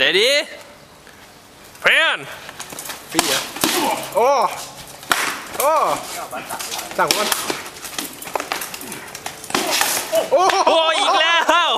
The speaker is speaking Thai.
ready เพื่อนปีอะโอ้โอ้สั่งวันโอ้โอ้อีกแล้ว